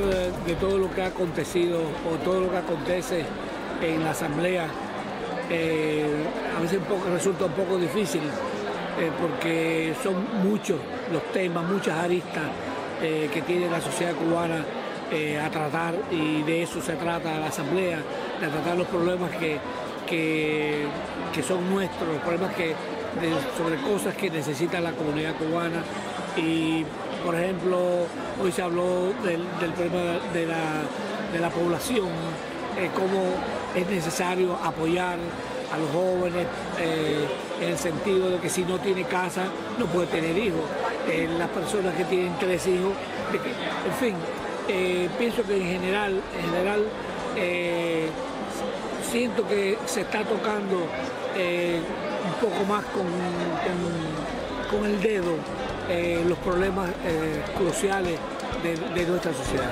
de todo lo que ha acontecido o todo lo que acontece en la Asamblea eh, a veces resulta un poco difícil eh, porque son muchos los temas, muchas aristas eh, que tiene la sociedad cubana a tratar y de eso se trata la Asamblea, de tratar los problemas que, que, son nuestros, los problemas que, sobre cosas que necesita la comunidad cubana y por ejemplo hoy se habló del, problema de la, de la población, cómo es necesario apoyar a los jóvenes eh, en el sentido de que si no tiene casa no puede tener hijos. Eh, las personas que tienen tres hijos, en fin, eh, pienso que en general, en general siento que se está tocando un poco más con, con, el dedo los problemas cruciales de nuestra sociedad.